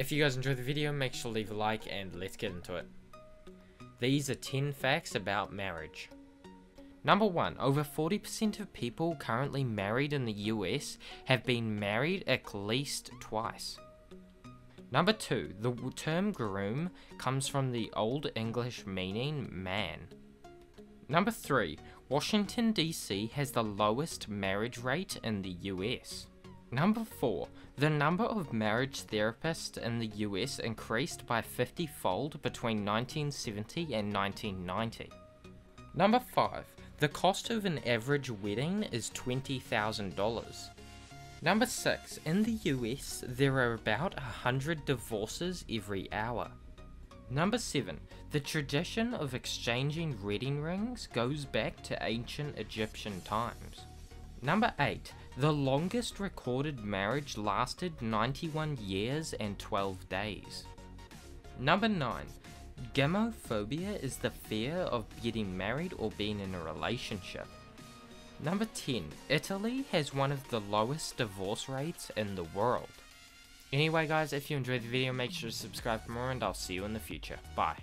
If you guys enjoyed the video, make sure to leave a like and let's get into it. These are 10 facts about marriage. Number 1. Over 40% of people currently married in the US have been married at least twice. Number 2. The term groom comes from the Old English meaning man. Number 3. Washington DC has the lowest marriage rate in the US. Number 4. The number of marriage therapists in the US increased by 50 fold between 1970 and 1990. Number 5. The cost of an average wedding is $20,000. Number 6. In the US, there are about 100 divorces every hour. Number 7. The tradition of exchanging wedding rings goes back to ancient Egyptian times. Number 8. The longest recorded marriage lasted 91 years and 12 days. Number 9. Gamophobia is the fear of getting married or being in a relationship. Number 10. Italy has one of the lowest divorce rates in the world. Anyway guys, if you enjoyed the video, make sure to subscribe for more and I'll see you in the future. Bye.